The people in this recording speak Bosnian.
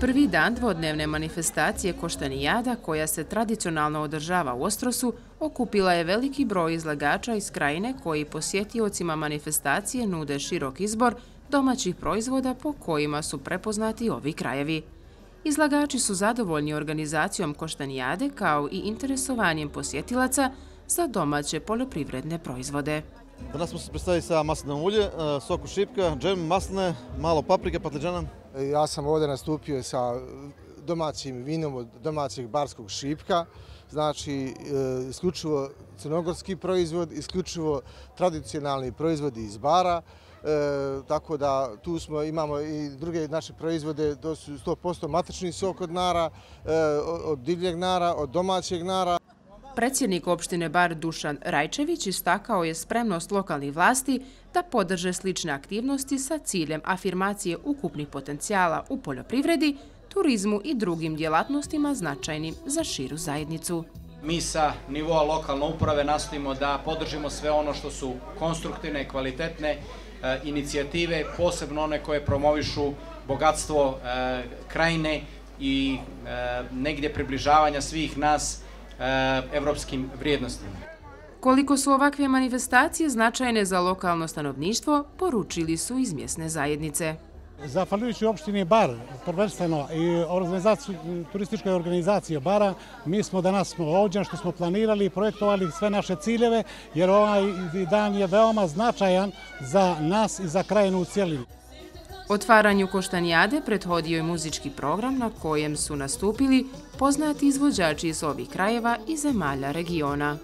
Prvi dan dvodnevne manifestacije Koštanijada, koja se tradicionalno održava u Ostrosu, okupila je veliki broj izlagača iz krajine koji posjetiocima manifestacije nude širok izbor domaćih proizvoda po kojima su prepoznati ovi krajevi. Izlagači su zadovoljni organizacijom Koštanijade kao i interesovanjem posjetilaca za domaće poljoprivredne proizvode. Danas smo se predstavili sa maslinom ulje, e, soku šipka, džem, masline, malo paprike, patliđana. E, ja sam ovdje nastupio sa domaćim vinom od domaćeg barskog šipka, znači e, isključivo crnogorski proizvod, isključivo tradicionalni proizvodi iz bara, e, tako da tu smo, imamo i druge naše proizvode, to su 100% matični sok od nara, od divljeg nara, od domaćeg nara. Predsjednik opštine Bar Dušan Rajčević istakao je spremnost lokalnih vlasti da podrže slične aktivnosti sa ciljem afirmacije ukupnih potencijala u poljoprivredi, turizmu i drugim djelatnostima značajnim za širu zajednicu. Mi sa nivoa lokalne uprave nastojimo da podržimo sve ono što su konstruktivne i kvalitetne e, inicijative, posebno one koje promovišu bogatstvo e, krajine i e, negdje približavanja svih nas evropskim vrijednostima. Koliko su ovakve manifestacije značajne za lokalno stanovništvo, poručili su iz mjesne zajednice. Zahvaljujući opštini Bar, prvenstveno i turističkoj organizaciji Bara, mi smo danas ovdje što smo planirali i projektovali sve naše ciljeve, jer ovaj dan je veoma značajan za nas i za krajinu u cijelini. Otvaranju Koštanjade prethodio je muzički program na kojem su nastupili poznati izvođači iz ovih krajeva i zemalja regiona.